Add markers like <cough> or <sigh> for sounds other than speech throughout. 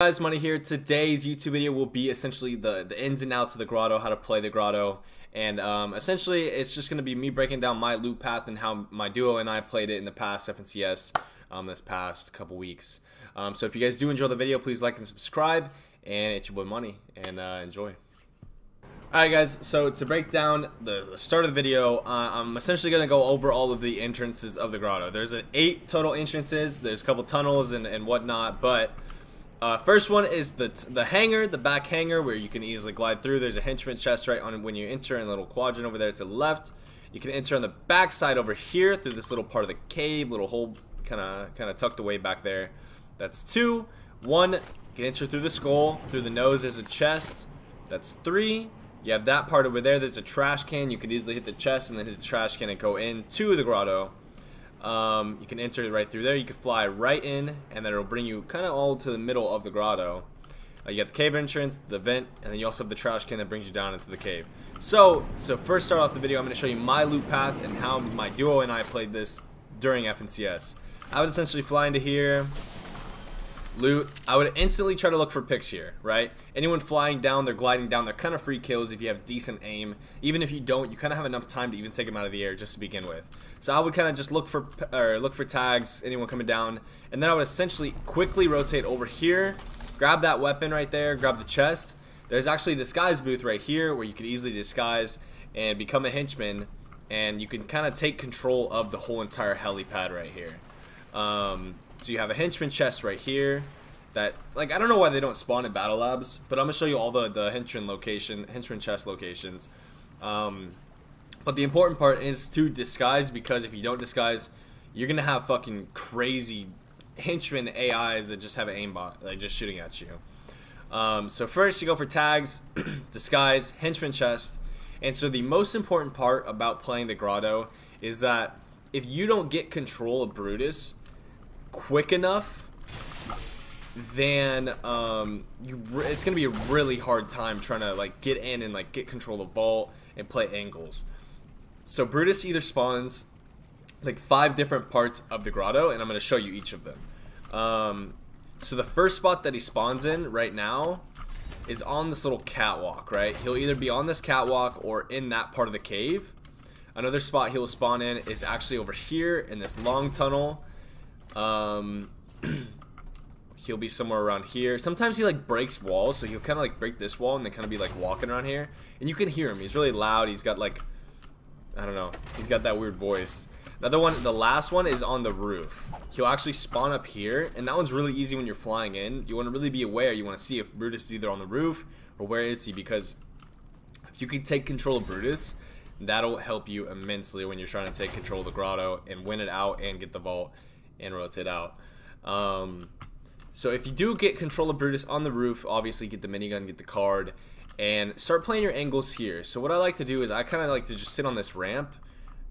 guys money here. Today's youtube video will be essentially the the ins and outs of the grotto how to play the grotto. And um, essentially it's just going to be me breaking down my loot path and how my duo and i played it in the past fncs um, this past couple weeks. Um, so if you guys do enjoy the video please like and subscribe. And it's your boy money. And uh, enjoy. Alright guys, so to break down the, the start of the video, uh, I'm essentially going to go over all of the entrances of the grotto. There's an eight total entrances, there's a couple tunnels and, and whatnot, but uh, first one is the the hangar, the back hangar, where you can easily glide through. There's a henchman chest right on when you enter in a little quadrant over there to the left. You can enter on the back side over here through this little part of the cave, little hole kind of kind of tucked away back there. That's two. One, you can enter through the skull, through the nose. There's a chest. That's three. You have that part over there. There's a trash can. You could easily hit the chest and then hit the trash can and go into the grotto. Um, you can enter it right through there. You can fly right in, and then it'll bring you kind of all to the middle of the grotto. Uh, you got the cave entrance, the vent, and then you also have the trash can that brings you down into the cave. So, so first start off the video, I'm going to show you my loot path and how my duo and I played this during FNCS. I would essentially fly into here, loot. I would instantly try to look for picks here, right? Anyone flying down, they're gliding down, they're kind of free kills if you have decent aim. Even if you don't, you kind of have enough time to even take them out of the air just to begin with. So I would kind of just look for or look for tags, anyone coming down, and then I would essentially quickly rotate over here, grab that weapon right there, grab the chest. There's actually a disguise booth right here where you could easily disguise and become a henchman, and you can kind of take control of the whole entire helipad right here. Um, so you have a henchman chest right here that like I don't know why they don't spawn in battle labs, but I'm gonna show you all the the henchman location, henchman chest locations. Um, but the important part is to disguise because if you don't disguise, you're gonna have fucking crazy henchman AIs that just have an aimbot, like just shooting at you. Um, so first you go for tags, <clears throat> disguise, henchman chest, and so the most important part about playing the grotto is that if you don't get control of Brutus quick enough, then um, you it's gonna be a really hard time trying to like get in and like get control of the vault and play angles. So Brutus either spawns like five different parts of the grotto, and I'm gonna show you each of them. Um, so the first spot that he spawns in right now is on this little catwalk, right? He'll either be on this catwalk or in that part of the cave. Another spot he'll spawn in is actually over here in this long tunnel um, <clears throat> he'll be somewhere around here. Sometimes he like breaks walls, so he'll kind of like break this wall and then kind of be like walking around here. And you can hear him. He's really loud. He's got like, I don't know. He's got that weird voice. Another one, the last one is on the roof. He'll actually spawn up here, and that one's really easy when you're flying in. You want to really be aware. You want to see if Brutus is either on the roof or where is he, because if you can take control of Brutus, that'll help you immensely when you're trying to take control of the grotto and win it out and get the vault and rotate out. Um, so if you do get control of Brutus on the roof, obviously get the minigun, get the card, and start playing your angles here. So what I like to do is I kind of like to just sit on this ramp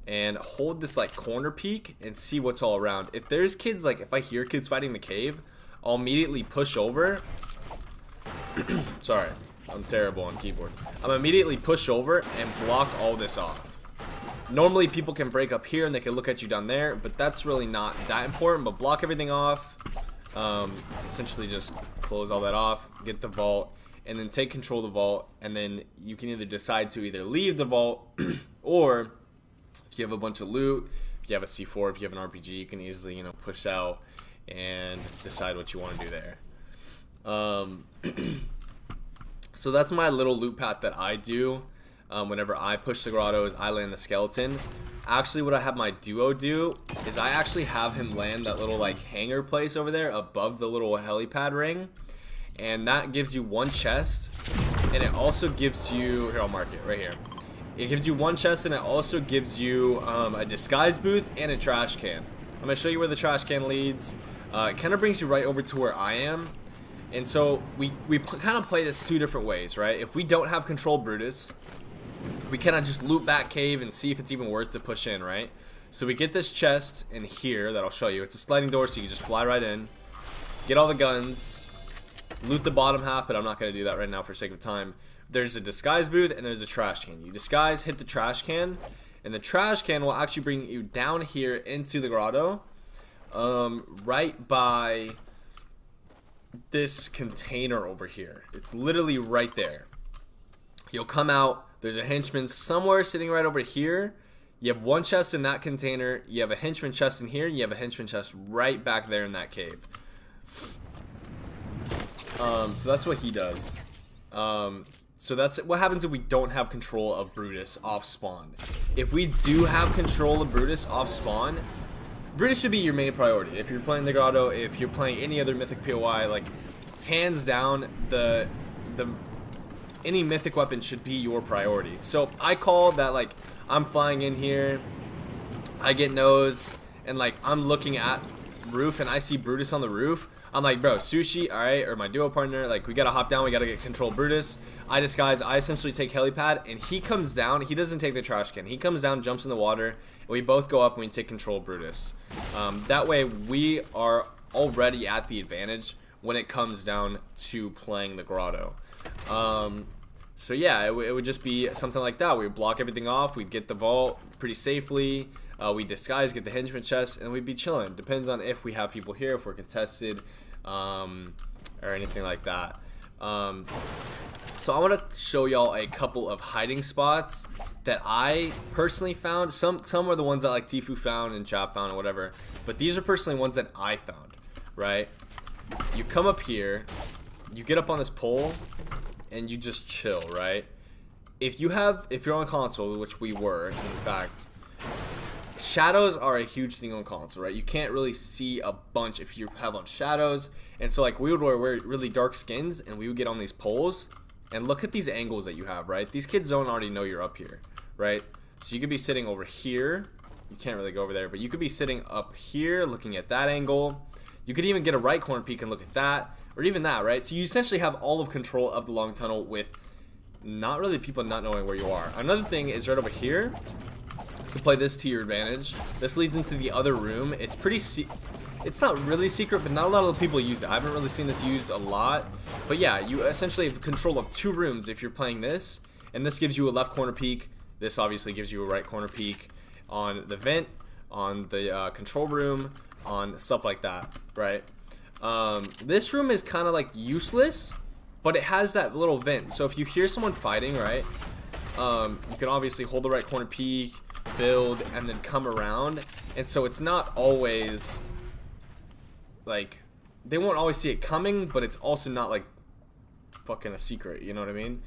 and hold this like corner peak and see what's all around. If there's kids, like if I hear kids fighting the cave, I'll immediately push over. <coughs> Sorry, I'm terrible on keyboard. I'm immediately push over and block all this off. Normally people can break up here and they can look at you down there, but that's really not that important. But block everything off, um, essentially just close all that off, get the vault, and then take control of the vault. And then you can either decide to either leave the vault <clears throat> or if you have a bunch of loot, if you have a C4, if you have an RPG, you can easily, you know, push out and decide what you want to do there. Um, <clears throat> so that's my little loot path that I do um, whenever I push the grottos, I land the skeleton. Actually, what I have my duo do is I actually have him land that little like hangar place over there above the little helipad ring. And that gives you one chest. And it also gives you, here I'll mark it right here. It gives you one chest and it also gives you um, a disguise booth and a trash can. I'm going to show you where the trash can leads. Uh, it kind of brings you right over to where I am. And so we, we kind of play this two different ways, right? If we don't have control Brutus, we cannot just loot back cave and see if it's even worth to push in, right? So we get this chest in here that I'll show you. It's a sliding door, so you can just fly right in, get all the guns, loot the bottom half, but I'm not going to do that right now for sake of time. There's a disguise booth and there's a trash can. You disguise, hit the trash can, and the trash can will actually bring you down here into the grotto, um, right by this container over here. It's literally right there. You'll come out. There's a henchman somewhere sitting right over here. You have one chest in that container. You have a henchman chest in here. And you have a henchman chest right back there in that cave. Um, so that's what he does. Um, so that's what happens if we don't have control of Brutus off spawn. If we do have control of Brutus off spawn, Brutus should be your main priority. If you're playing the Grotto, if you're playing any other Mythic POI, like hands down, the the any Mythic weapon should be your priority. So I call that like I'm flying in here, I get nose, and like I'm looking at roof and I see Brutus on the roof. I'm like, bro, sushi, alright, or my duo partner, like, we gotta hop down, we gotta get control Brutus. I disguise, I essentially take helipad, and he comes down, he doesn't take the trash can. He comes down, jumps in the water, and we both go up and we take control Brutus. Um, that way, we are already at the advantage when it comes down to playing the grotto. Um, so yeah, it, it, would just be something like that. We would block everything off, we'd get the vault pretty safely, uh, we disguise, get the henchman chest, and we'd be chilling. Depends on if we have people here, if we're contested, um, or anything like that. Um, so I want to show y'all a couple of hiding spots that I personally found. Some some are the ones that like Tfue found and Chap found or whatever, but these are personally ones that I found. Right? You come up here, you get up on this pole, and you just chill. Right? If you have, if you're on console, which we were, in fact, shadows are a huge thing on console, right? You can't really see a bunch if you have on shadows. And so like we would wear really dark skins and we would get on these poles and look at these angles that you have, right? These kids don't already know you're up here, right? So you could be sitting over here. You can't really go over there, but you could be sitting up here looking at that angle. You could even get a right corner peek and look at that, or even that, right? So you essentially have all of control of the long tunnel with not really people not knowing where you are. Another thing is right over here you can play this to your advantage. This leads into the other room. It's pretty it's not really secret, but not a lot of people use it. I haven't really seen this used a lot. But yeah, you essentially have control of two rooms if you're playing this. And this gives you a left corner peek. This obviously gives you a right corner peek on the vent, on the uh, control room, on stuff like that, right? Um, this room is kind of like useless, but it has that little vent. So if you hear someone fighting, right, um, you can obviously hold the right corner peek, build and then come around and so it's not always like they won't always see it coming but it's also not like fucking a secret you know what I mean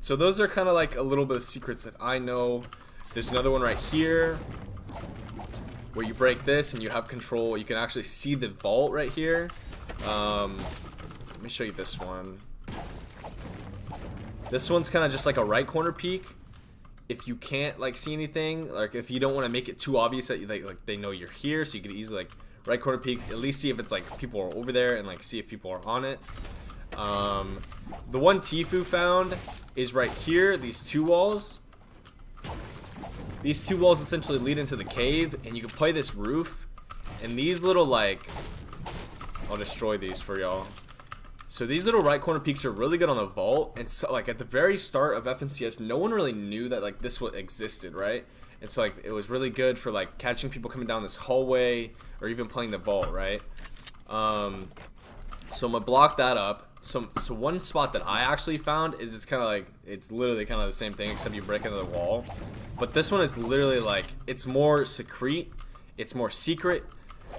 so those are kind of like a little bit of secrets that I know there's another one right here where you break this and you have control you can actually see the vault right here um, let me show you this one this one's kind of just like a right corner peek if you can't like see anything, like if you don't want to make it too obvious that you like like they know you're here, so you could easily like right corner peek, at least see if it's like people are over there and like see if people are on it. Um, the one Tfue found is right here, these two walls. These two walls essentially lead into the cave, and you can play this roof. And these little like, I'll destroy these for y'all. So these little right corner peaks are really good on the vault, and so like at the very start of FNCS, no one really knew that like this existed, right? And so like it was really good for like catching people coming down this hallway or even playing the vault, right? Um, so I'm gonna block that up. So, so one spot that I actually found is it's kind of like it's literally kind of the same thing except you break into the wall, but this one is literally like it's more secrete, it's more secret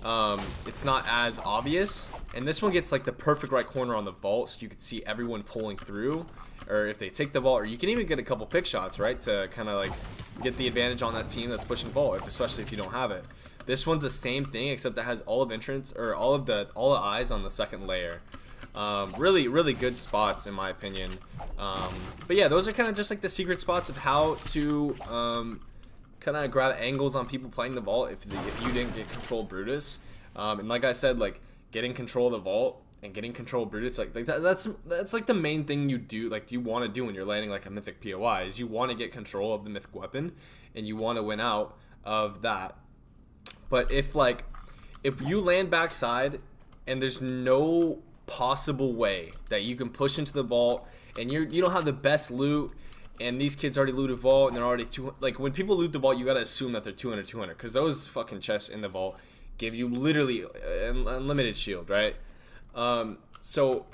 um, it's not as obvious. And this one gets like the perfect right corner on the vault so you can see everyone pulling through. Or if they take the vault, or you can even get a couple pick shots, right? To kind of like get the advantage on that team that's pushing vault, especially if you don't have it. This one's the same thing except it has all of entrance or all of the all the eyes on the second layer. Um, really, really good spots in my opinion. Um, but yeah, those are kind of just like the secret spots of how to um, kind of grab angles on people playing the vault if, the, if you didn't get control Brutus. Um, and like I said, like getting control of the vault and getting control Brutus, like, like that, that's that's like the main thing you do, like you want to do when you're landing like a mythic POI is you want to get control of the mythic weapon and you want to win out of that. But if like if you land backside and there's no possible way that you can push into the vault and you're you don't have the best loot and these kids already looted vault and they're already two like when people loot the vault you gotta assume that they're 200 200 because those fucking chests in the vault give you literally unlimited shield right? Um, So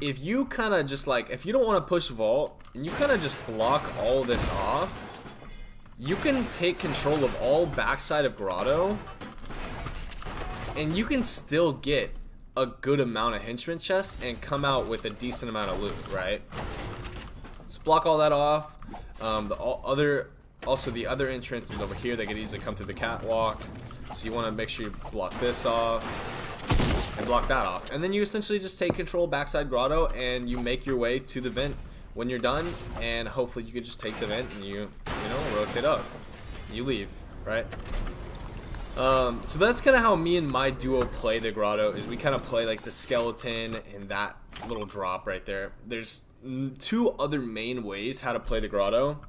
if you kind of just like, if you don't want to push vault, and you kind of just block all this off, you can take control of all backside of Grotto, and you can still get a good amount of henchman chests and come out with a decent amount of loot, right? So block all that off. Um, the other, also the other entrance is over here. They could easily come through the catwalk. So you want to make sure you block this off and block that off. And then you essentially just take control backside grotto and you make your way to the vent when you're done and hopefully you could just take the vent and you, you know, rotate up. You leave, right? Um, so that's kind of how me and my duo play the grotto is we kind of play like the skeleton and that little drop right there. There's two other main ways how to play the grotto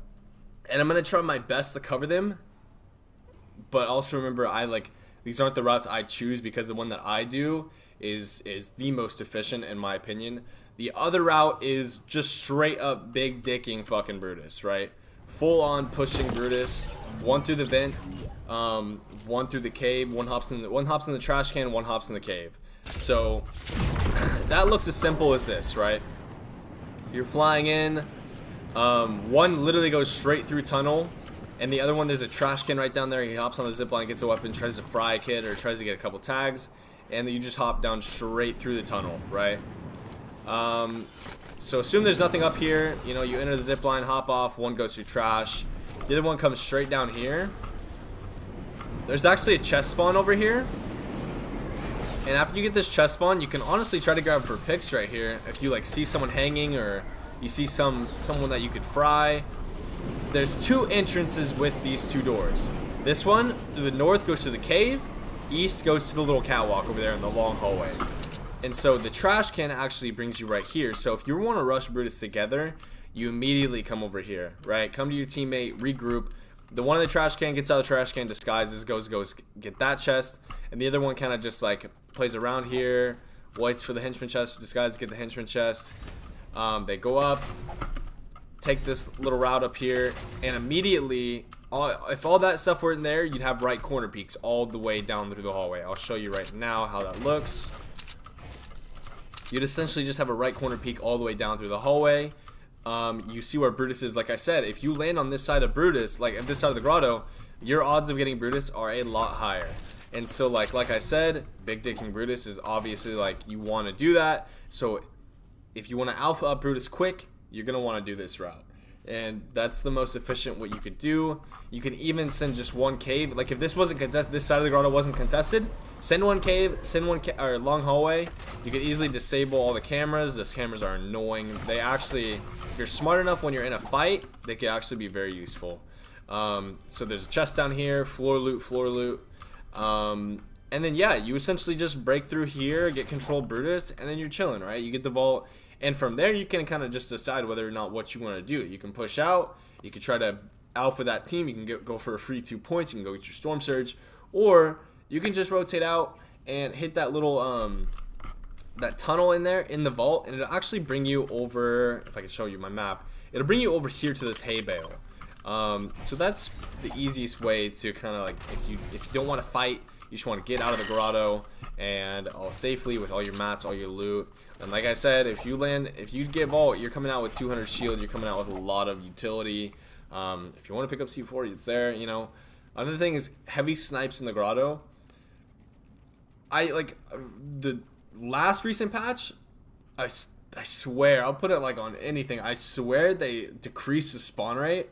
and I'm going to try my best to cover them. But also remember I like these aren't the routes I choose because the one that I do is is the most efficient in my opinion. The other route is just straight up big dicking fucking Brutus, right? Full on pushing Brutus, one through the vent, um, one through the cave, one hops in the one hops in the trash can, one hops in the cave. So <clears throat> that looks as simple as this, right? You're flying in. Um, one literally goes straight through tunnel, and the other one there's a trash can right down there. He hops on the zip line, gets a weapon, tries to fry a kid or tries to get a couple tags, and then you just hop down straight through the tunnel, right? Um, so assume there's nothing up here. You know, you enter the zip line, hop off. One goes through trash. The other one comes straight down here. There's actually a chest spawn over here. And after you get this chest spawn, you can honestly try to grab for picks right here. If you like see someone hanging or you see some someone that you could fry. There's two entrances with these two doors. This one through the north goes to the cave. East goes to the little catwalk over there in the long hallway. And so the trash can actually brings you right here. So if you want to rush Brutus together, you immediately come over here, right? Come to your teammate, regroup. The one in the trash can gets out of the trash can, disguises, goes, goes, get that chest. And the other one kind of just like plays around here, waits for the henchman chest, disguises, get the henchman chest. Um, they go up, take this little route up here, and immediately, all, if all that stuff were in there, you'd have right corner peaks all the way down through the hallway. I'll show you right now how that looks. You'd essentially just have a right corner peek all the way down through the hallway. Um, you see where Brutus is. Like I said, if you land on this side of Brutus, like this side of the grotto, your odds of getting Brutus are a lot higher. And so, like like I said, Big Dicking Brutus is obviously like you want to do that. So if you want to alpha up Brutus quick, you're going to want to do this route. And that's the most efficient what you could do. You can even send just one cave. Like if this wasn't contested, this side of the grotto wasn't contested, send one cave, send one ca or long hallway. You could easily disable all the cameras. Those cameras are annoying. They actually, if you're smart enough when you're in a fight, they could actually be very useful. Um, so there's a chest down here, floor loot, floor loot. Um, and then yeah, you essentially just break through here, get control Brutus, and then you're chilling, right? You get the vault and from there, you can kind of just decide whether or not what you want to do. You can push out. You can try to alpha that team. You can get, go for a free two points. You can go get your Storm Surge. Or you can just rotate out and hit that little um, that tunnel in there in the vault. And it'll actually bring you over, if I can show you my map, it'll bring you over here to this hay bale. Um, so that's the easiest way to kind of like, if you, if you don't want to fight, you just want to get out of the grotto and all safely with all your mats, all your loot. And like I said, if you land, if you get vault, you're coming out with 200 shield. You're coming out with a lot of utility. Um, if you want to pick up C4, it's there. You know. Another thing is heavy snipes in the grotto. I like the last recent patch. I, I swear, I'll put it like on anything. I swear they decreased the spawn rate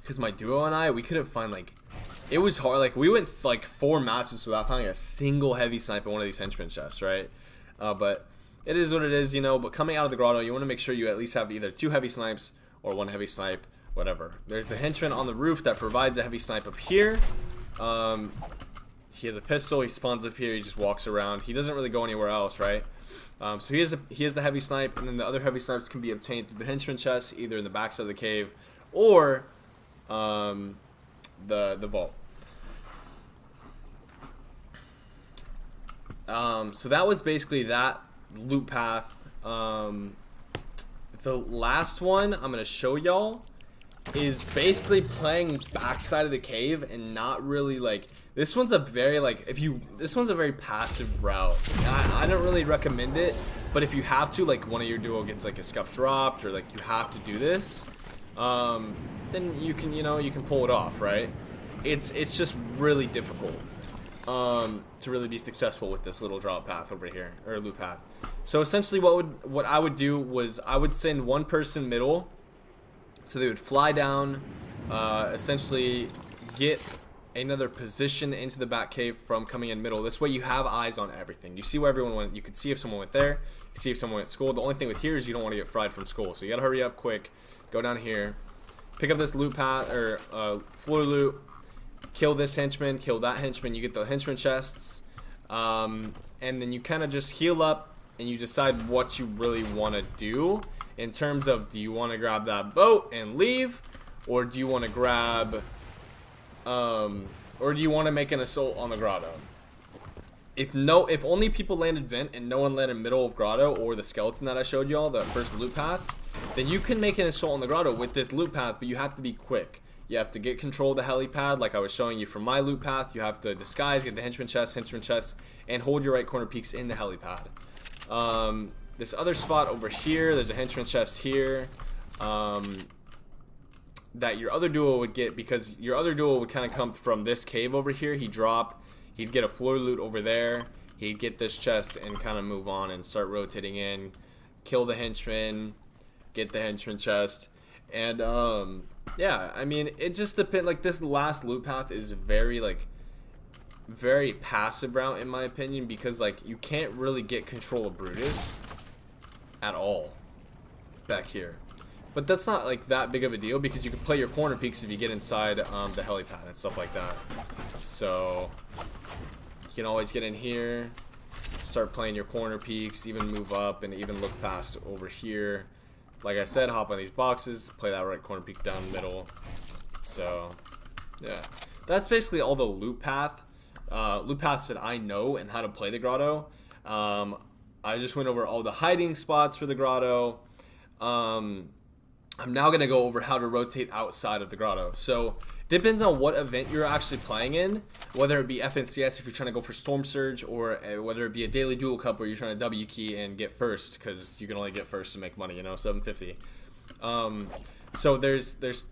because my duo and I we couldn't find like it was hard. Like we went like four matches without finding a single heavy snipe in one of these henchman chests, right? Uh, but it is what it is, you know. But coming out of the grotto, you want to make sure you at least have either two heavy snipes or one heavy snipe, whatever. There's a henchman on the roof that provides a heavy snipe up here. Um, he has a pistol. He spawns up here. He just walks around. He doesn't really go anywhere else, right? Um, so he has a, he has the heavy snipe, and then the other heavy snipes can be obtained through the henchman chest, either in the backside of the cave or um, the the vault. Um, so that was basically that loop path. Um, the last one I'm gonna show y'all is basically playing backside of the cave and not really like this one's a very like if you this one's a very passive route. I, I don't really recommend it but if you have to like one of your duo gets like a scuff dropped or like you have to do this um, then you can you know you can pull it off right? It's it's just really difficult um, to really be successful with this little drop path over here or loop path so essentially what would what I would do was I would send one person middle so they would fly down, uh, essentially get another position into the back cave from coming in middle. This way you have eyes on everything. You see where everyone went. You can see if someone went there. You see if someone went to school. The only thing with here is you don't want to get fried from school. So you gotta hurry up quick. Go down here. Pick up this loot path or uh, floor loot. Kill this henchman. Kill that henchman. You get the henchman chests. Um, and then you kind of just heal up and you decide what you really want to do in terms of do you want to grab that boat and leave or do you want to grab um, or do you want to make an assault on the grotto if no if only people landed vent and no one landed in middle of grotto or the skeleton that I showed y'all the first loot path then you can make an assault on the grotto with this loot path but you have to be quick you have to get control of the helipad like I was showing you from my loop path you have to disguise get the henchman chest henchman chest and hold your right corner peaks in the helipad um, this other spot over here, there's a henchman chest here. Um, that your other duo would get because your other duo would kind of come from this cave over here. He'd drop, he'd get a floor loot over there. He'd get this chest and kind of move on and start rotating in, kill the henchman, get the henchman chest, and um, yeah, I mean it just depends. Like this last loot path is very like very passive route in my opinion because like you can't really get control of Brutus at all back here. But that's not like that big of a deal because you can play your corner peaks if you get inside um, the helipad and stuff like that. So you can always get in here, start playing your corner peaks, even move up and even look past over here. Like I said, hop on these boxes, play that right corner peak down middle. So yeah, that's basically all the loop path, uh, loop paths that I know and how to play the grotto. Um, I just went over all the hiding spots for the grotto. Um, I'm now going to go over how to rotate outside of the grotto. So depends on what event you're actually playing in, whether it be FNCS if you're trying to go for Storm Surge, or uh, whether it be a daily duel cup where you're trying to W key and get first, because you can only get first to make money, you know, 750. Um, so there's there's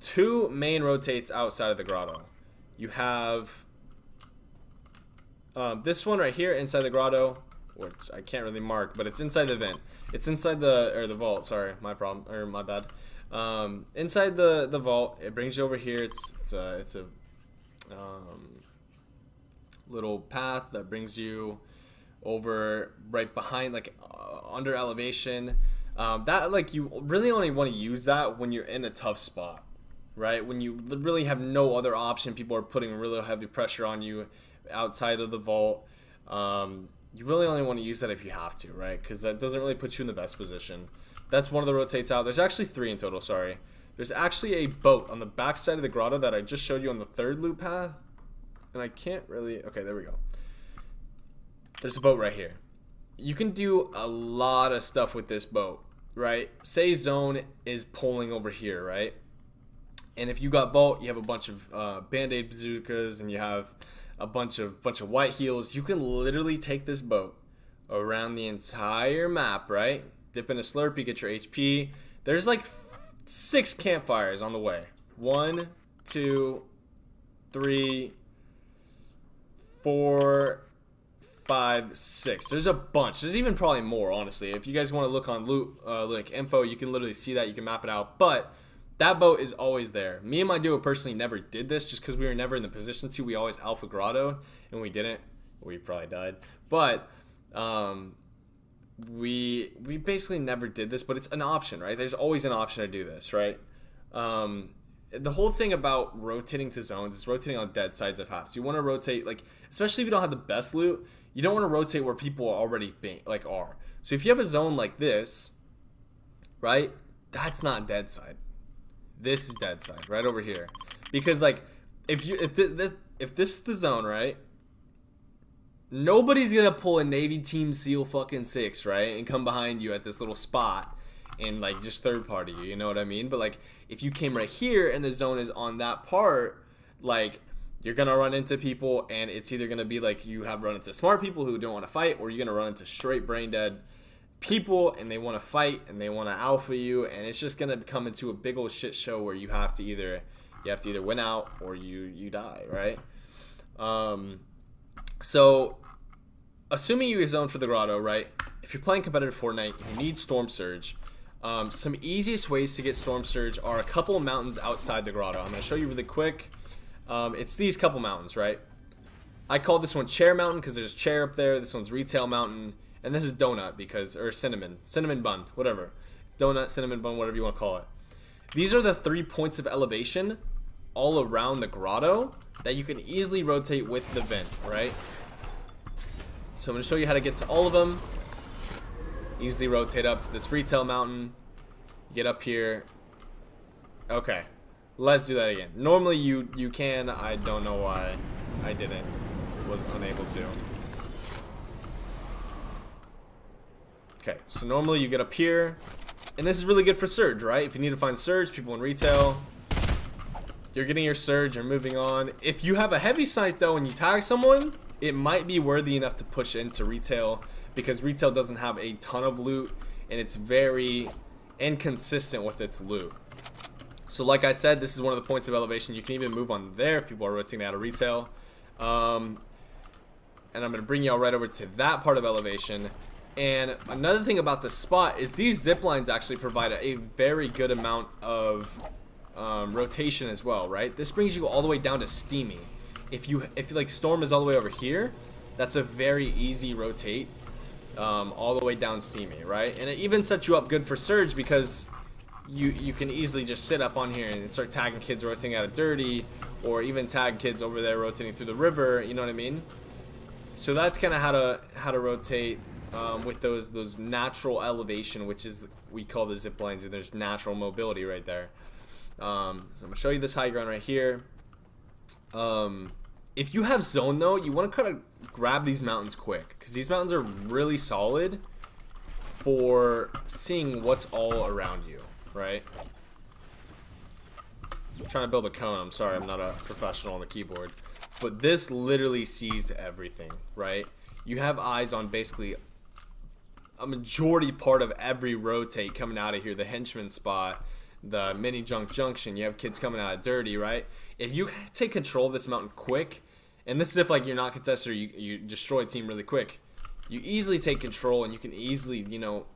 two main rotates outside of the grotto. You have uh, this one right here inside the grotto, which I can't really mark, but it's inside the vent. It's inside the or the vault. Sorry, my problem or my bad. Um, inside the the vault, it brings you over here. It's it's a it's a um, little path that brings you over right behind like uh, under elevation. Um, that like you really only want to use that when you're in a tough spot, right? When you really have no other option, people are putting really heavy pressure on you outside of the vault. Um, you really only want to use that if you have to, right? Because that doesn't really put you in the best position. That's one of the rotates out. There's actually three in total, sorry. There's actually a boat on the back side of the grotto that I just showed you on the third loop path. And I can't really... Okay, there we go. There's a boat right here. You can do a lot of stuff with this boat, right? Say zone is pulling over here, right? And if you got vault, you have a bunch of uh, band-aid bazookas and you have a bunch of bunch of white heels. You can literally take this boat around the entire map, right? Dip in a Slurpee, get your HP. There's like six campfires on the way. One, two, three, four, five, six. There's a bunch. There's even probably more, honestly. If you guys want to look on loot, uh, like info, you can literally see that. You can map it out. But that boat is always there. Me and my duo personally never did this just because we were never in the position to. We always alpha grotto and we didn't. We probably died. But um, we we basically never did this, but it's an option, right? There's always an option to do this, right? Um, the whole thing about rotating to zones is rotating on dead sides of halves. You want to rotate, like, especially if you don't have the best loot, you don't want to rotate where people are already being, like are. So if you have a zone like this, right, that's not dead side. This is dead side, right over here. Because like, if you if if this is the zone, right? Nobody's gonna pull a Navy Team SEAL fucking six, right, and come behind you at this little spot and like just third party you. You know what I mean? But like if you came right here and the zone is on that part, like you're gonna run into people and it's either gonna be like you have run into smart people who don't want to fight, or you're gonna run into straight brain dead people and they want to fight and they want to alpha you and it's just gonna come into a big old shit show where you have to either you have to either win out or you you die right um so assuming you zone for the grotto right? If you're playing competitive fortnite you need storm surge. Um, some easiest ways to get storm surge are a couple mountains outside the grotto. I'm going to show you really quick. Um, it's these couple mountains right? I call this one chair mountain because there's chair up there this one's retail mountain and this is donut because or cinnamon cinnamon bun whatever. Donut cinnamon bun whatever you want to call it. These are the three points of elevation all around the grotto that you can easily rotate with the vent right so I'm going to show you how to get to all of them. Easily rotate up to this retail mountain. Get up here. Okay. Let's do that again. Normally you you can. I don't know why I didn't. Was unable to. Okay, so normally you get up here, and this is really good for Surge, right? If you need to find Surge, people in retail, you're getting your Surge, you're moving on. If you have a heavy sight though and you tag someone, it might be worthy enough to push into retail because retail doesn't have a ton of loot and it's very inconsistent with its loot. So like I said, this is one of the points of elevation. You can even move on there if people are rotating out of retail. Um, and I'm going to bring y'all right over to that part of elevation. And another thing about this spot is these zip lines actually provide a, very good amount of um, rotation as well, right? This brings you all the way down to Steamy. If you if like Storm is all the way over here, that's a very easy rotate um, all the way down Steamy, right? And it even sets you up good for Surge because you you can easily just sit up on here and start tagging kids rotating out of Dirty, or even tag kids over there rotating through the river. You know what I mean? So that's kind of how to how to rotate um, with those those natural elevation, which is we call the zip lines, and there's natural mobility right there. Um, so I'm gonna show you this high ground right here. Um, if you have zone though, you want to kind of grab these mountains quick because these mountains are really solid for seeing what's all around you, right? I'm trying to build a cone. I'm sorry, I'm not a professional on the keyboard. But this literally sees everything, right? You have eyes on basically a majority part of every rotate coming out of here. The henchman spot, the mini junk junction. You have kids coming out of dirty, right? If you take control of this mountain quick, and this is if like you're not contested or you, you destroy a team really quick, you easily take control and you can easily, you know,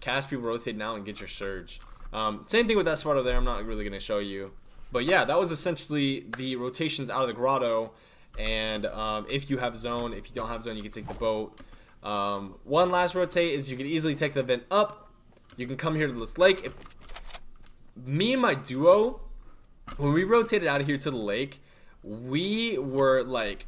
cast people rotate now and get your surge. Um, same thing with that spot over there. I'm not really going to show you. But yeah, that was essentially the rotations out of the grotto. And um, if you have zone, if you don't have zone, you can take the boat. Um, one last rotate is you can easily take the vent up. You can come here to this lake. If me and my duo, when we rotated out of here to the lake, we were like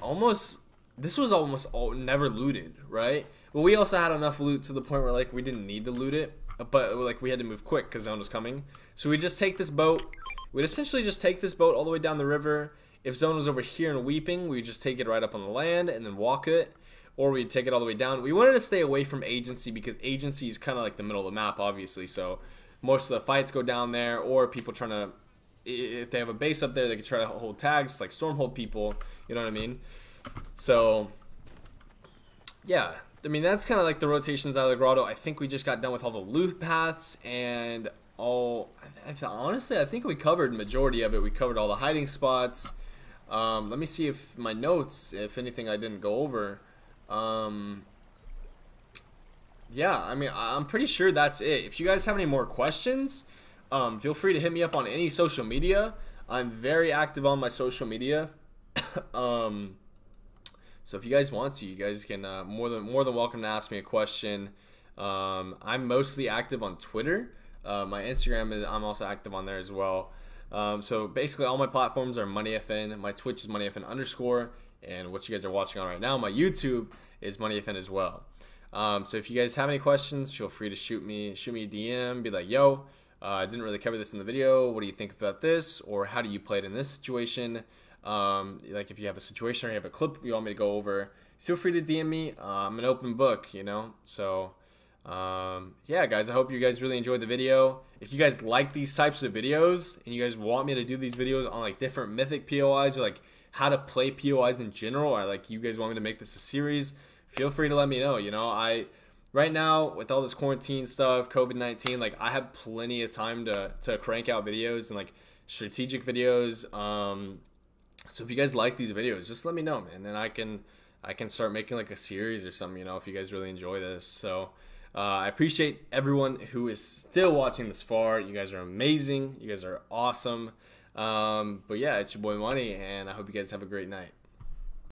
almost. This was almost all never looted, right? But we also had enough loot to the point where like we didn't need to loot it, but like we had to move quick because zone was coming. So we just take this boat. We'd essentially just take this boat all the way down the river. If zone was over here and Weeping, we'd just take it right up on the land and then walk it or we'd take it all the way down. We wanted to stay away from agency because agency is kind of like the middle of the map, obviously. So most of the fights go down there, or people trying to, if they have a base up there, they can try to hold tags like stormhold people. You know what I mean? So yeah, I mean that's kind of like the rotations out of the grotto. I think we just got done with all the loot paths and all. I, I, honestly, I think we covered majority of it. We covered all the hiding spots. Um, let me see if my notes, if anything I didn't go over. Um, yeah, I mean, I'm pretty sure that's it. If you guys have any more questions, um, feel free to hit me up on any social media. I'm very active on my social media. <coughs> um, so if you guys want to, you guys can uh, more than more than welcome to ask me a question. Um, I'm mostly active on Twitter. Uh, my Instagram is I'm also active on there as well. Um, so basically, all my platforms are MoneyFN. My Twitch is MoneyFN underscore and what you guys are watching on right now, my YouTube is MoneyFN as well. Um, so if you guys have any questions, feel free to shoot me shoot me a DM, be like, "Yo, uh, I didn't really cover this in the video. What do you think about this? Or how do you play it in this situation? Um, like if you have a situation or you have a clip you want me to go over, feel free to DM me. Uh, I'm an open book, you know. So um, yeah, guys, I hope you guys really enjoyed the video. If you guys like these types of videos and you guys want me to do these videos on like different mythic POIs or like how to play POIs in general, or like you guys want me to make this a series, feel free to let me know. You know, I right now with all this quarantine stuff, COVID nineteen, like I have plenty of time to to crank out videos and like strategic videos. Um, so if you guys like these videos, just let me know, man, and then I can I can start making like a series or something. You know, if you guys really enjoy this, so. Uh, I appreciate everyone who is still watching this far. You guys are amazing. You guys are awesome. Um, but yeah, it's your boy Money, and I hope you guys have a great night.